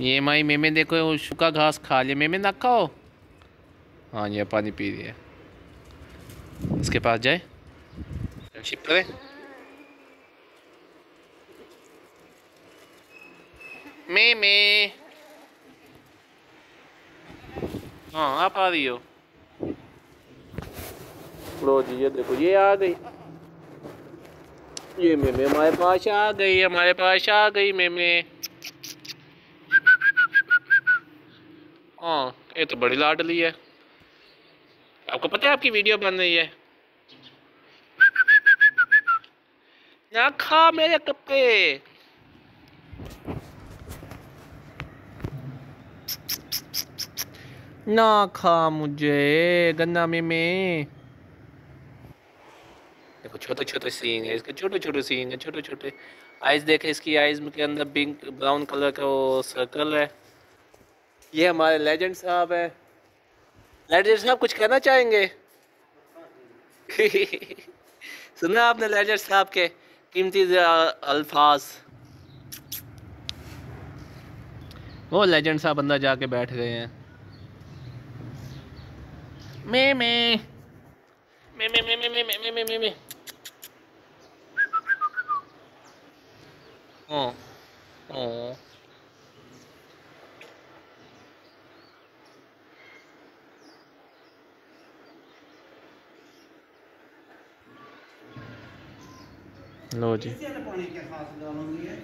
ये माई मेमे देखो वो सूखा घास खा लिया। मेमे ना खाओ। हाँ ये पानी पी रही है। इसके पास जाए। शिप करें। मेमे। हाँ आप आ रही हो। लो जी ये देखो ये आ गई। ये मेमे हमारे पास आ गई हमारे पास आ गई मेमे। हाँ ये तो बड़ी लाडली है। आपको पता है आपकी वीडियो बन रही है? ना खा मेरे कपड़े। ना खा मुझे गन्ना में। में देखो छोटे छोटे सीन है, इसके छोटे छोटे सीन है छोटे छोटे आइज़ देखे, इसकी आइज़ के अंदर पिंक ब्राउन कलर का वो सर्कल है। ये हमारे लेजेंड साहब है। लेजेंड साहब कुछ कहना चाहेंगे? सुना आपने लेजेंड साहब के कीमती अल्फाज? वो लेजेंड साहब अंदर जाके बैठ गए हैं। मे मे। मे मे मे मे मे मे मे मे। मे ओ। ਲੋ ਜੀ। ਇਸੇ ਪਾਣੀ ਕੇ ਖਾਸ ਦਾਲ ਹੁੰਦੀ ਹੈ।